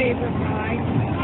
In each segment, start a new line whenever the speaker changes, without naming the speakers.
favorite pie.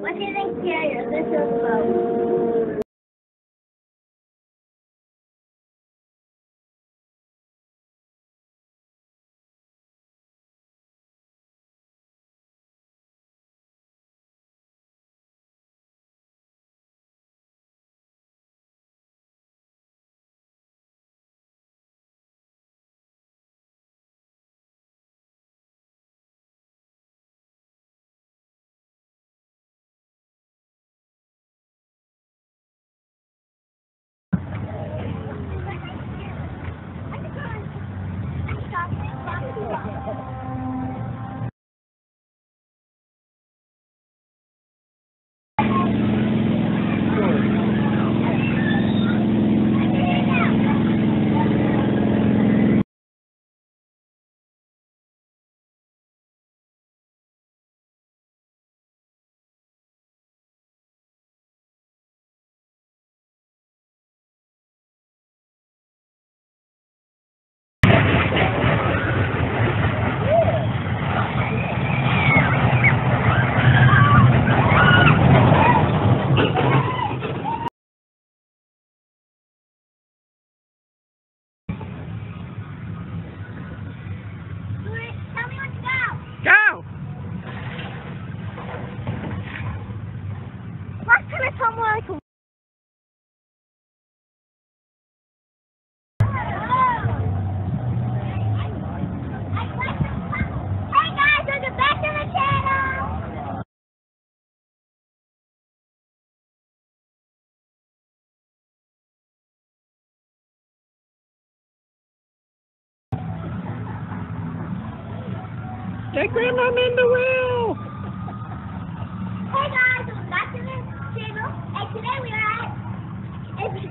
What do you think scarier, this or slow?
Get Grandma in the wheel.
Hey guys, welcome back to the channel. And today we are at if you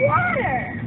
water.